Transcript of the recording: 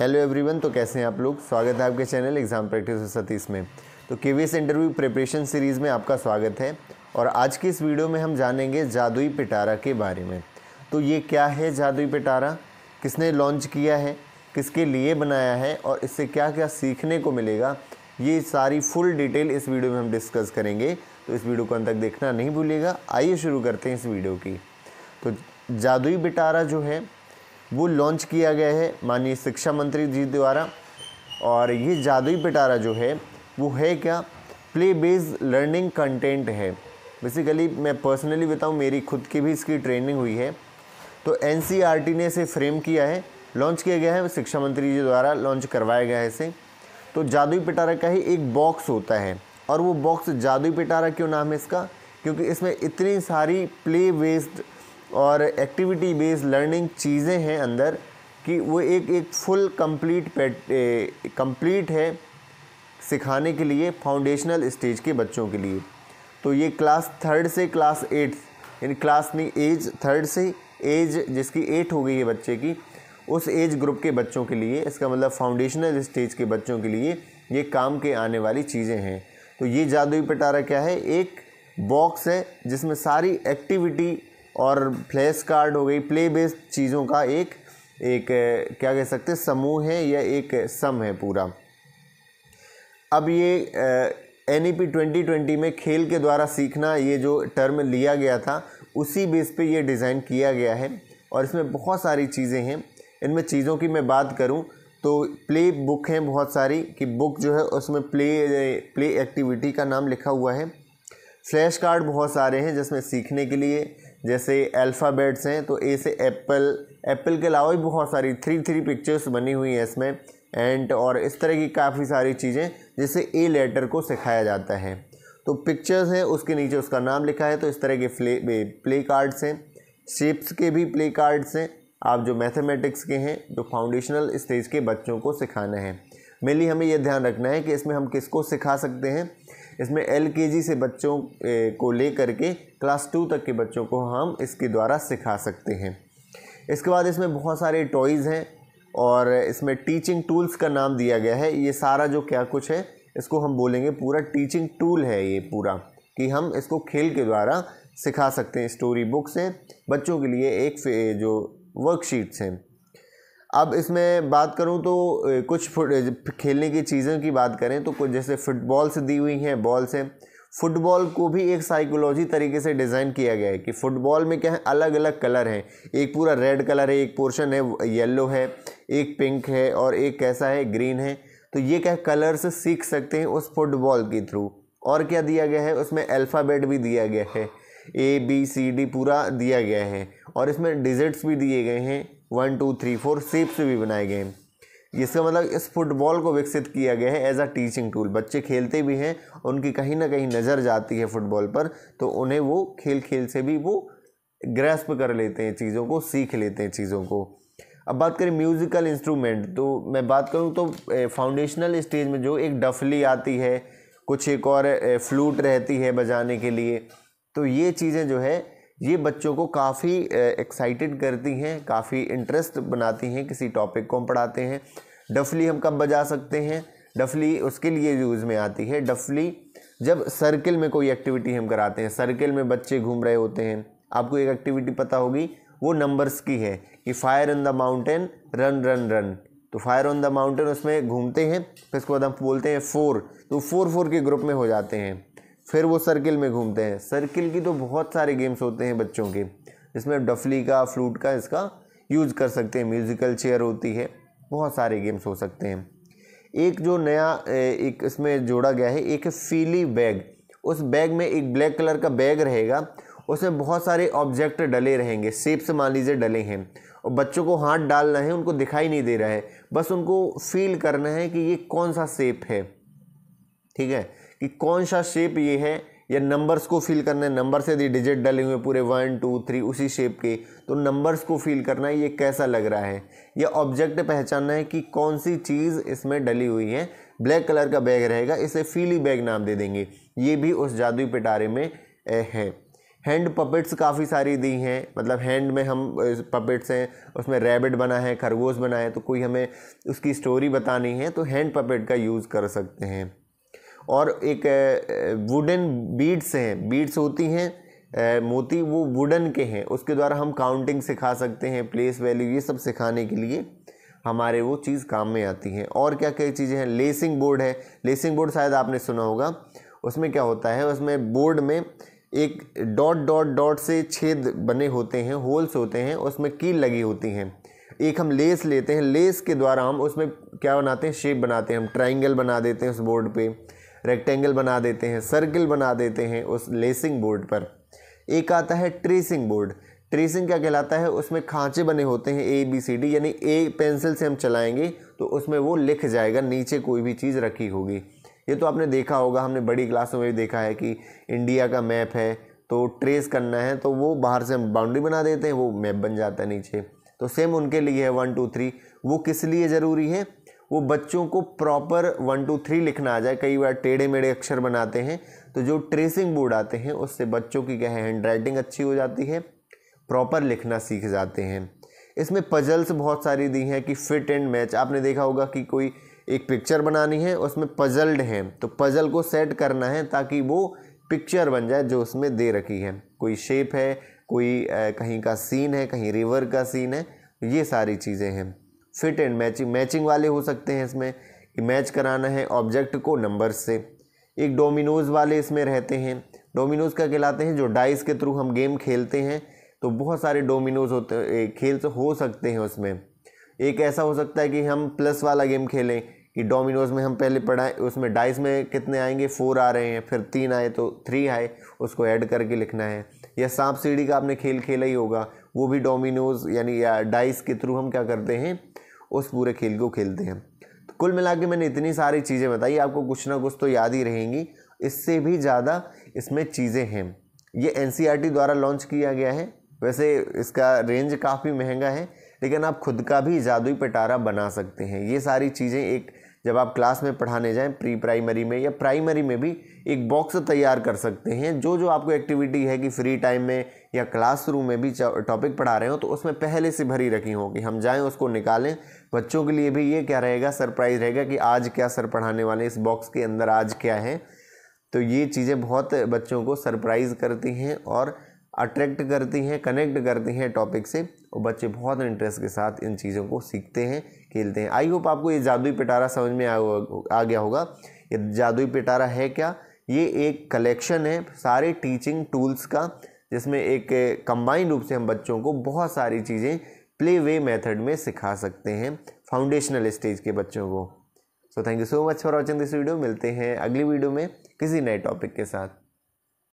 Hello everyone तो कैसे हैं आप लोग? स्वागत है आपके चैनल एग्ज़ाम प्रैक्टिस सतीश में। तो के इंटरव्यू प्रिपरेशन सीरीज़ में आपका स्वागत है और आज की इस वीडियो में हम जानेंगे जादुई पिटारा के बारे में। तो ये क्या है जादुई पिटारा? किसने लॉन्च किया है? किसके लिए बनाया है? और इससे क्या क्या सीखने को मिलेगा? ये सारी फुल डिटेल इस वीडियो में हम डिस्कस करेंगे। तो इस वीडियो को अंत तक देखना नहीं भूलिएगा। आइए शुरू करते हैं इस वीडियो की। तो जादुई पिटारा जो है वो लॉन्च किया गया है माननीय शिक्षा मंत्री जी द्वारा। और ये जादुई पिटारा जो है, वो है क्या? प्ले बेस्ड लर्निंग कंटेंट है। बेसिकली मैं पर्सनली बताऊँ, मेरी खुद की भी इसकी ट्रेनिंग हुई है। तो एन e ने इसे फ्रेम किया है। लॉन्च किया गया है, शिक्षा मंत्री जी द्वारा लॉन्च करवाया गया है इसे। तो जादुई पिटारा का ही एक बॉक्स होता है। और वो बॉक्स जादुई पिटारा क्यों नाम है इसका? क्योंकि इसमें इतनी सारी प्ले बेस्ड और एक्टिविटी बेस्ड लर्निंग चीज़ें हैं अंदर कि वो एक एक फुल कंप्लीट कंप्लीट है सिखाने के लिए फाउंडेशनल स्टेज के बच्चों के लिए। तो ये क्लास थर्ड से क्लास एट यानी क्लास नहीं एज थर्ड से एज जिसकी एट हो गई है बच्चे की, उस एज ग्रुप के बच्चों के लिए, इसका मतलब फाउंडेशनल स्टेज के बच्चों के लिए ये काम के आने वाली चीज़ें हैं। तो ये जादुई पटारा क्या है? एक बॉक्स है जिसमें सारी एक्टिविटी और फ्लैश कार्ड हो गई। प्ले बेस्ड चीज़ों का एक एक क्या कह सकते समूह है या एक सम है पूरा। अब ये N E P twenty twenty में खेल के द्वारा सीखना ये जो टर्म लिया गया था, उसी बेस पे ये डिज़ाइन किया गया है और इसमें बहुत सारी चीज़ें हैं। इनमें चीज़ों की मैं बात करूँ तो प्ले बुक हैं बहुत सारी कि बुक जो है उसमें प्ले प्ले एक्टिविटी का नाम लिखा हुआ है। फ्लैश कार्ड बहुत सारे हैं जिसमें सीखने के लिए जैसे अल्फ़ाबेट्स हैं तो ए से एप्पल एप्पल के अलावा भी बहुत सारी थ्री थ्री पिक्चर्स बनी हुई हैं इसमें एंड और इस तरह की काफ़ी सारी चीज़ें जिससे ए लेटर को सिखाया जाता है। तो पिक्चर्स हैं, उसके नीचे उसका नाम लिखा है तो इस तरह के प्ले प्ले कार्ड्स हैं। शेप्स के भी प्ले कार्ड्स हैं, आप जो मैथमेटिक्स के हैं, जो फाउंडेशनल स्टेज के बच्चों को सिखाना है। मेनली हमें यह ध्यान रखना है कि इसमें हम किसको सिखा सकते हैं? इसमें एल से बच्चों को लेकर के क्लास टू तक के बच्चों को हम इसके द्वारा सिखा सकते हैं। इसके बाद इसमें बहुत सारे टॉयज़ हैं और इसमें टीचिंग टूल्स का नाम दिया गया है। ये सारा जो क्या कुछ है, इसको हम बोलेंगे पूरा टीचिंग टूल है ये पूरा, कि हम इसको खेल के द्वारा सिखा सकते हैं। स्टोरी बुक्स हैं, बच्चों के लिए एक जो वर्कशीट्स हैं। अब इसमें बात करूँ तो कुछ खेलने की चीज़ों की बात करें तो कुछ जैसे फुटबॉल से दी हुई हैं बॉल से फुटबॉल को भी एक साइकोलॉजी तरीके से डिज़ाइन किया गया है कि फ़ुटबॉल में क्या है अलग अलग कलर हैं। एक पूरा रेड कलर है, एक पोर्शन है येलो है, एक पिंक है और एक कैसा है, ग्रीन है। तो ये क्या कलर से सीख सकते हैं उस फुटबॉल के थ्रू। और क्या दिया गया है, उसमें अल्फ़ाबेट भी दिया गया है। ए, बी, सी, डी पूरा दिया गया है। और इसमें डिजिट्स भी दिए गए हैं। One, two, three, four shape से भी बनाए गए हैं। इसका मतलब इस फुटबॉल को विकसित किया गया है एज अ टीचिंग टूल बच्चे खेलते भी हैं, उनकी कहीं ना कहीं नज़र जाती है फुटबॉल पर तो उन्हें वो खेल खेल से भी वो ग्रेस्प कर लेते हैं चीज़ों को, सीख लेते हैं चीज़ों को। अब बात करें म्यूज़िकल इंस्ट्रूमेंट तो मैं बात करूँ तो फाउंडेशनल स्टेज में जो एक डफली आती है, कुछ एक और फ्लूट रहती है बजाने के लिए तो ये चीज़ें जो है ये बच्चों को काफ़ी एक्साइटेड करती हैं, काफ़ी इंटरेस्ट बनाती हैं किसी टॉपिक को हम पढ़ाते हैं। डफली हम कब बजा सकते हैं? डफली उसके लिए यूज़ में आती है। डफली जब सर्किल में कोई एक्टिविटी हम कराते हैं सर्किल में बच्चे घूम रहे होते हैं, आपको एक एक्टिविटी पता होगी, वो नंबर्स की है कि fire in the mountain run run run तो फायर ऑन द माउंटेन उसमें घूमते हैं, फिर उसके बाद हम बोलते हैं फोर तो फोर फोर के ग्रुप में हो जाते हैं। फिर वो सर्किल में घूमते हैं। सर्किल की तो बहुत सारे गेम्स होते हैं बच्चों के। जिसमें डफली का फ्लूट का इसका यूज़ कर सकते हैं। म्यूज़िकल चेयर होती है। बहुत सारे गेम्स हो सकते हैं। एक जो नया एक इसमें जोड़ा गया है, एक फीली बैग उस बैग में एक ब्लैक कलर का बैग रहेगा। उसमें बहुत सारे ऑब्जेक्ट डले रहेंगे। सेप से मान लीजिए डले हैं। और बच्चों को हाथ डालना है, उनको दिखाई नहीं दे रहा है। बस उनको फील करना है कि ये कौन सा सेप है। ठीक है? कि कौन सा शेप ये है, या नंबर्स को फील करना है नंबर से यदि डिजिट डले हुए पूरे वन टू थ्री उसी शेप के तो नंबर्स को फील करना है, ये कैसा लग रहा है? या ऑब्जेक्ट पहचानना है कि कौन सी चीज़ इसमें डली हुई है। ब्लैक कलर का बैग रहेगा, इसे फीली बैग नाम दे देंगे। ये भी उस जादुई पिटारे में है। हैंड पपेट्स काफ़ी सारी दी हैं मतलब हैंड में हम पपेट्स हैं, उसमें रैबिट बना है, खरगोश बना है तो कोई हमें उसकी स्टोरी बतानी है तो हैंड पपेट का यूज़ कर सकते हैं। और एक वुडन बीड्स हैं। बीड्स होती हैं मोती वो वुडन के हैं। उसके द्वारा हम काउंटिंग सिखा सकते हैं प्लेस वैल्यू ये सब सिखाने के लिए हमारे वो चीज़ काम में आती हैं। और क्या क्या चीज़ें हैं? लेसिंग बोर्ड है। लेसिंग बोर्ड शायद आपने सुना होगा। उसमें क्या होता है? उसमें बोर्ड में एक डॉट डॉट डॉट से छेद बने होते हैं होल्स होते हैं, उसमें कील लगी होती हैं। एक हम लेस लेते हैं। लेस के द्वारा हम उसमें क्या बनाते हैं? शेप बनाते हैं। हम ट्राइंगल बना देते हैं उस बोर्ड पे। रेक्टेंगल बना देते हैं सर्किल बना देते हैं उस लेसिंग बोर्ड पर। एक आता है ट्रेसिंग बोर्ड ट्रेसिंग क्या कहलाता है? उसमें खांचे बने होते हैं ए बी सी डी यानी ए पेंसिल से हम चलाएँगे तो उसमें वो लिख जाएगा, नीचे कोई भी चीज़ रखी होगी। ये तो आपने देखा होगा, हमने बड़ी क्लासों में भी देखा है कि इंडिया का मैप है तो ट्रेस करना है तो वो बाहर से हम बाउंड्री बना देते हैं, वो मैप बन जाता है नीचे। तो सेम उनके लिए है वन टू थ्री वो किस लिए ज़रूरी है? वो बच्चों को प्रॉपर वन टू थ्री लिखना आ जाए, कई बार टेढ़े मेढ़े अक्षर बनाते हैं तो जो ट्रेसिंग बोर्ड आते हैं, उससे बच्चों की क्या है हैंड राइटिंग अच्छी हो जाती है प्रॉपर लिखना सीख जाते हैं। इसमें पजल्स बहुत सारी दी हैं कि फिट एंड मैच आपने देखा होगा कि कोई एक पिक्चर बनानी है, उसमें पजल्ड है तो पजल को सेट करना है ताकि वो पिक्चर बन जाए जो उसमें दे रखी है। कोई शेप है, कोई कहीं का सीन है, कहीं रिवर का सीन है, ये सारी चीज़ें हैं। फिट एंड मैचिंग मैचिंग वाले हो सकते हैं इसमें कि मैच कराना है ऑब्जेक्ट को नंबर से। एक डोमिनोज़ वाले इसमें रहते हैं। डोमिनोज़ का कहलाते हैं? जो डाइस के थ्रू हम गेम खेलते हैं तो बहुत सारे डोमिनोज़ होते खेल हो सकते हैं उसमें। एक ऐसा हो सकता है कि हम प्लस वाला गेम खेलें कि डोमिनोज़ में हम पहले पढ़ाएँ, उसमें डाइस में कितने आएँगे? फोर आ रहे हैं, फिर तीन आए तो थ्री आए, उसको ऐड करके लिखना है। या सांप सीढ़ी का आपने खेल खेला ही होगा, वो भी डोमिनोज़ यानी या डाइस के थ्रू हम क्या करते हैं? उस पूरे खेल को खेलते हैं। तो कुल मिला के मैंने इतनी सारी चीज़ें बताई, आपको कुछ ना कुछ तो याद ही रहेंगी। इससे भी ज़्यादा इसमें चीज़ें हैं। ये एन e द्वारा लॉन्च किया गया है। वैसे इसका रेंज काफ़ी महँगा है, लेकिन आप खुद का भी जादुई पिटारा बना सकते हैं। ये सारी चीज़ें एक जब आप क्लास में पढ़ाने जाएँ प्री प्राइमरी में या प्राइमरी में भी एक बॉक्स तैयार कर सकते हैं। जो जो आपको एक्टिविटी है कि फ्री टाइम में या क्लासरूम में भी टॉपिक पढ़ा रहे हो तो उसमें पहले से भरी रखी होगी। हम जाएँ, उसको निकालें। बच्चों के लिए भी ये क्या रहेगा सरप्राइज़ रहेगा कि आज क्या सर पढ़ाने वाले इस बॉक्स के अंदर आज क्या है। तो ये चीज़ें बहुत बच्चों को सरप्राइज़ करती हैं और अट्रैक्ट करती हैं कनेक्ट करती हैं टॉपिक से और बच्चे बहुत इंटरेस्ट के साथ इन चीज़ों को सीखते हैं खेलते हैं। आई होप आपको ये जादुई पिटारा समझ में आ, आ गया होगा। ये जादुई पिटारा है क्या? ये एक कलेक्शन है सारे टीचिंग टूल्स का जिसमें एक कंबाइंड रूप से हम बच्चों को बहुत सारी चीज़ें प्ले वे मेथड में सिखा सकते हैं फाउंडेशनल स्टेज के बच्चों को। So thank you so much for watching this video मिलते हैं अगली वीडियो में किसी नए टॉपिक के साथ।